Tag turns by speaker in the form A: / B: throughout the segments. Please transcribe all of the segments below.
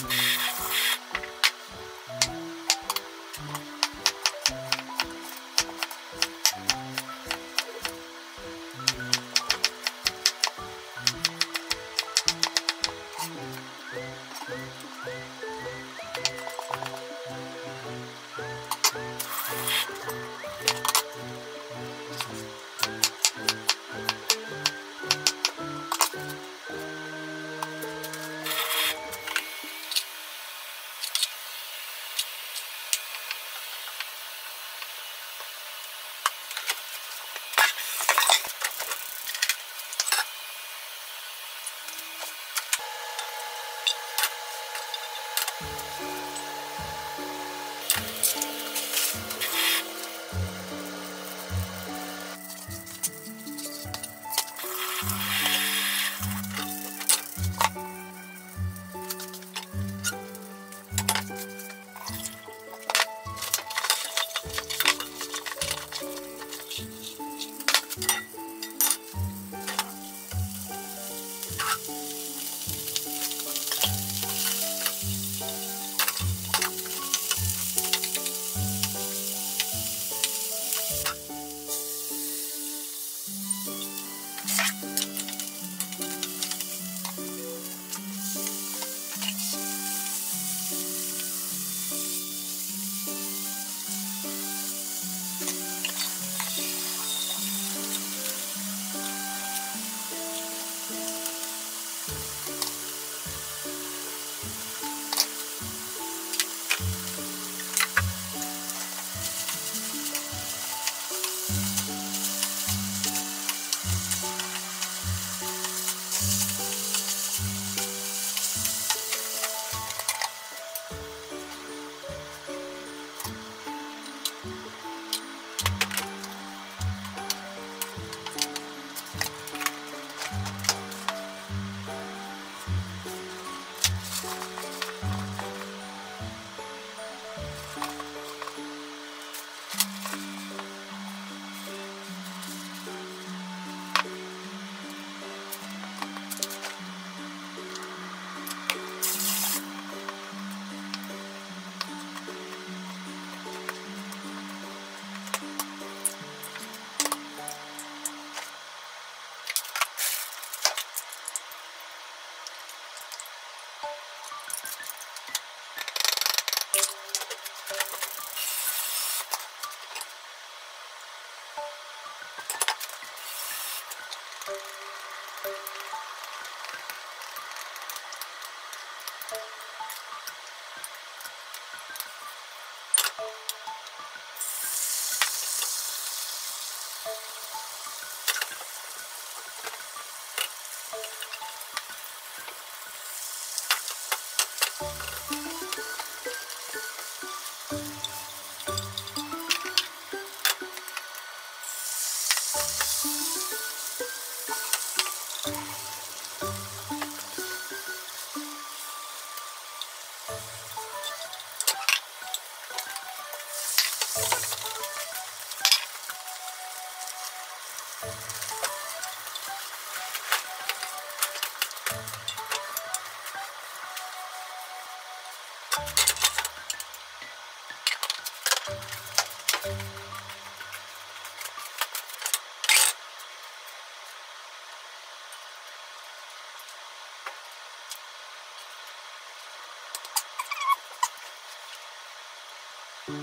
A: Thank you. Thank you. you you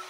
A: you